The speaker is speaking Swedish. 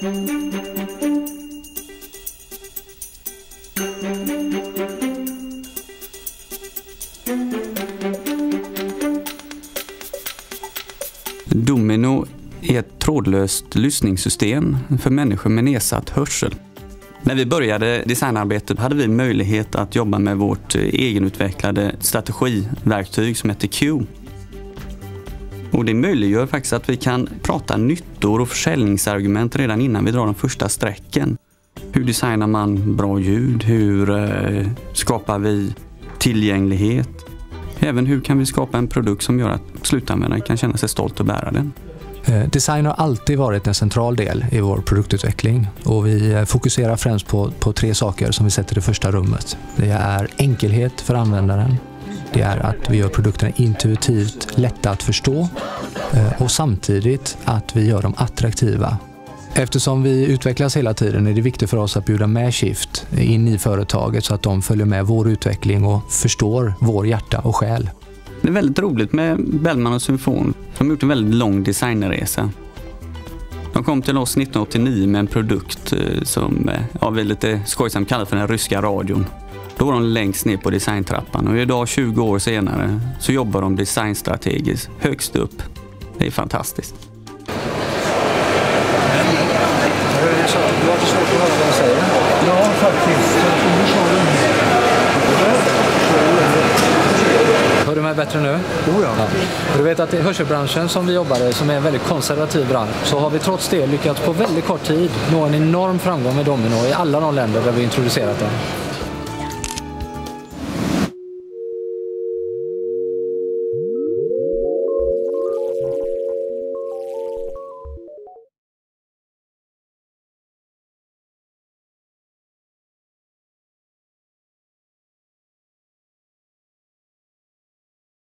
Domino är ett trådlöst lyssningssystem för människor med nedsatt hörsel. När vi började designarbetet hade vi möjlighet att jobba med vårt eh, egenutvecklade strategiverktyg som heter Q och det möjliggör faktiskt att vi kan prata nyttor och försäljningsargument redan innan vi drar de första strecken. Hur designar man bra ljud? Hur eh, skapar vi tillgänglighet? Även hur kan vi skapa en produkt som gör att slutanvändaren kan känna sig stolt att bära den? Eh, design har alltid varit en central del i vår produktutveckling och vi eh, fokuserar främst på, på tre saker som vi sätter i första rummet. Det är enkelhet för användaren, det är att vi gör produkterna intuitivt lätta att förstå eh, och samtidigt att vi gör dem attraktiva. Eftersom vi utvecklas hela tiden är det viktigt för oss att bjuda med Shift in i företaget så att de följer med vår utveckling och förstår vår hjärta och själ. Det är väldigt roligt med Bellman och Symfon. De har gjort en väldigt lång designresa. De kom till oss 1989 med en produkt eh, som eh, ja, vi lite skojsamt kallar för den ryska radion. Då var de längst ner på designtrappan och idag 20 år senare så jobbar de designstrategiskt högst upp. Det är fantastiskt. Du har svårt att höra vad jag säger? Ja, faktiskt. Hör du mig bättre nu? Jo, ja. Ja. Du vet att i hörselbranschen som vi jobbar i, som är en väldigt konservativ bransch, så har vi trots det lyckats på väldigt kort tid nå en enorm framgång med Domino i alla de länder där vi introducerat den.